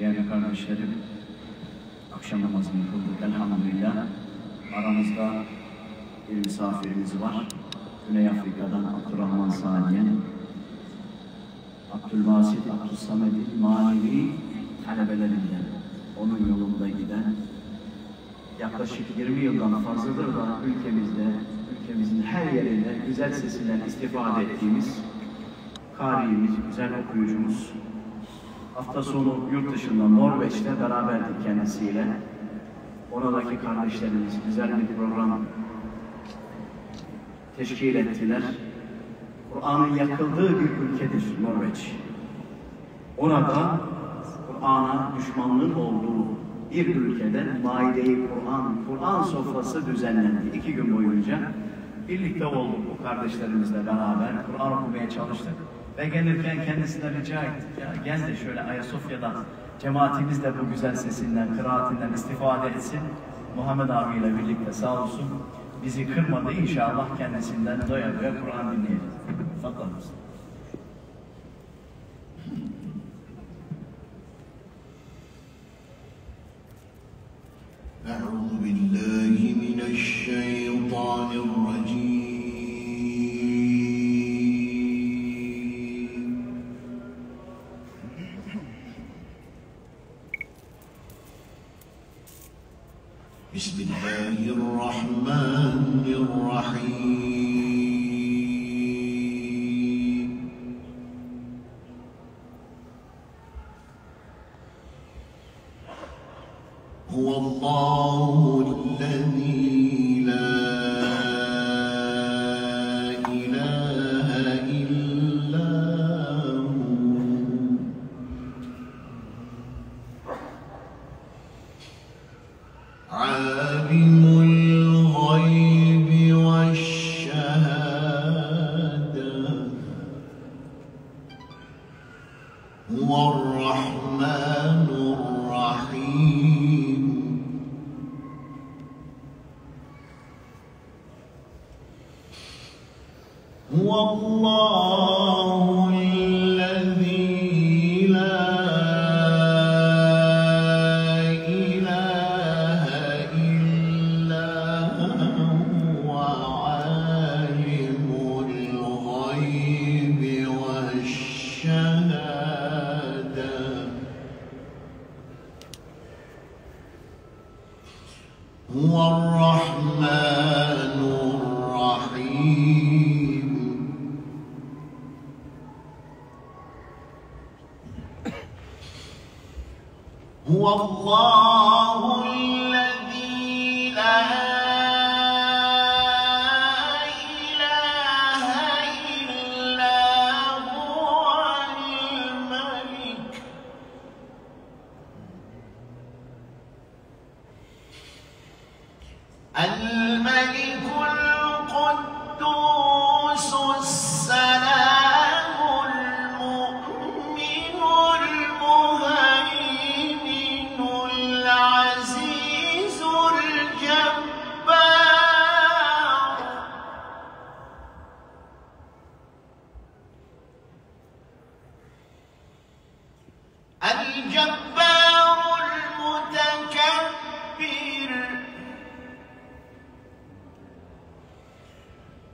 Değerli kardeşlerim, akşam namazını kıldık elhamdülillah. Aramızda bir misafirimiz var. Güney Afrika'dan Abdurrahman Saniye. Abdülbasit, Abdülsamed'in manevi talebelerinden, onun yolunda giden, yaklaşık 20 yıldan fazladır da ülkemizde, ülkemizin her yerinde güzel sesinden istifade ettiğimiz kariyimiz, güzel okuyucumuz. Hafta sonu yurt dışında Norveç'te beraberdik kendisiyle. Oradaki kardeşlerimiz güzel bir program teşkil ettiler. Kur'an'ın yakıldığı bir ülkedir Norveç. Orada Kur'an'a düşmanlığın olduğu bir ülkede Maide-i Kur'an, Kur'an sofrası düzenlendi. iki gün boyunca birlikte olduk bu kardeşlerimizle beraber. Kur'an okumaya çalıştık Ve gelirken kendisine rica ettik. Ya gel de şöyle Ayasofya'dan cemaatimiz de bu güzel sesinden, kıraatinden istifade etsin. Muhammed abiyle birlikte sağ olsun bizi kırmadı. İnşallah kendisinden doya doya Kur'an dinleyelim. Fadlan mısın? أعوذ بالله من الشيطان الرجيم الرحمن الرحيم. الرحمن الرحيم. الرحيم. هو الله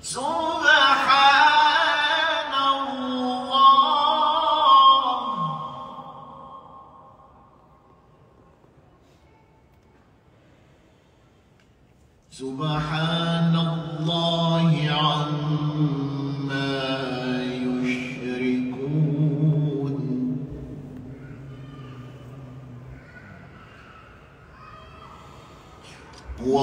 سبحان الله سبحان الله عما يشركون. هو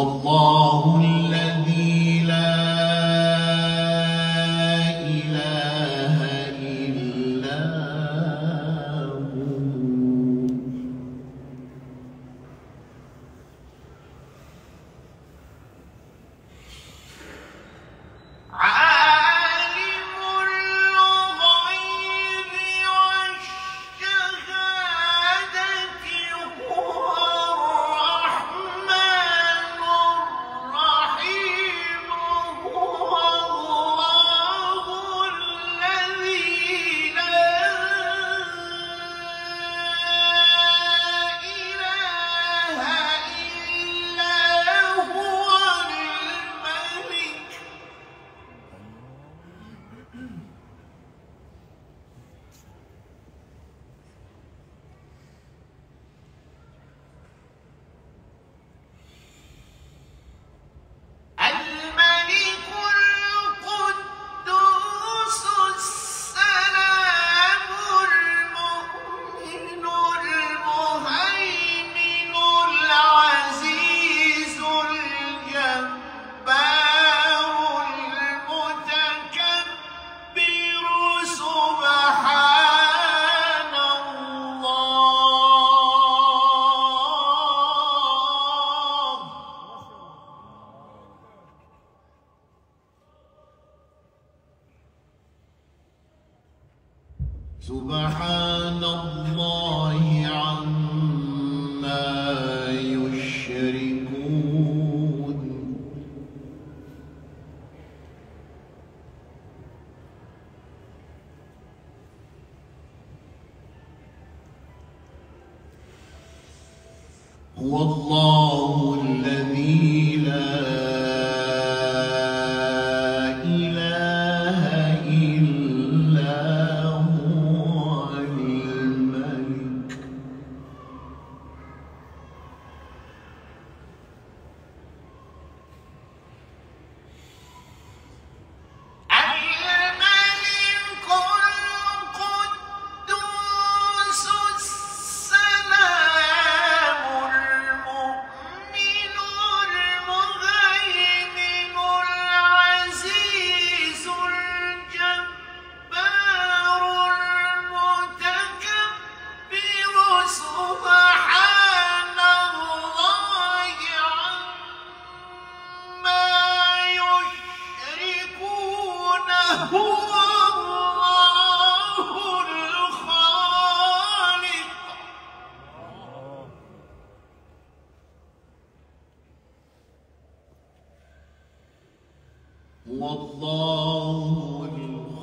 هو الله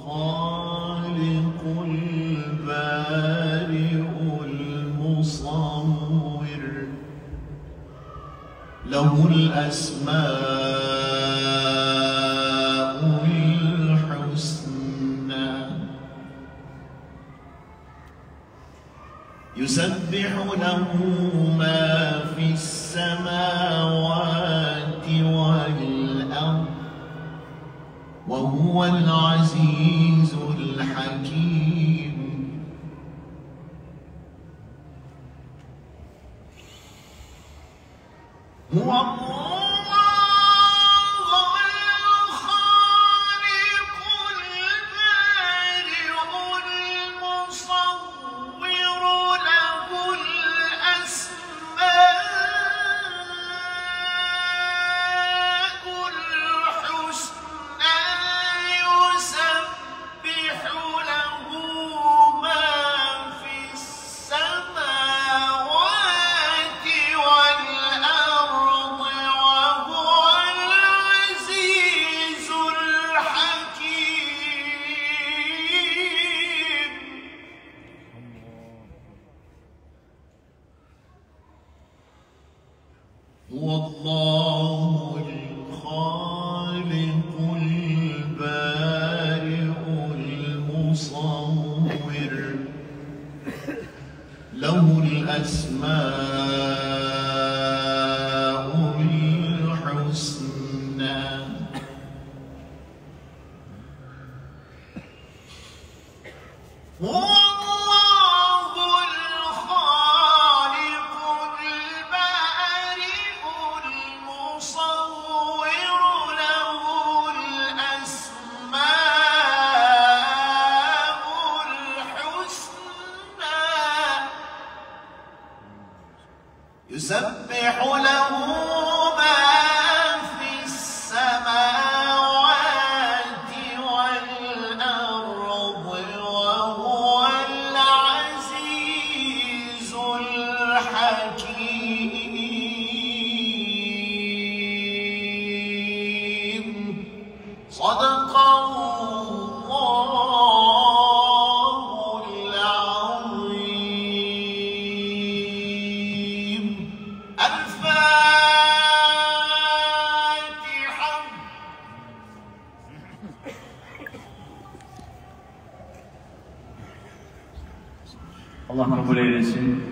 الخالق البارئ المصور. له الأسماء الحسنى. يسبح له ما في السماوات وهو العزيز الحكيم. هو الله. له الأسماء Commission.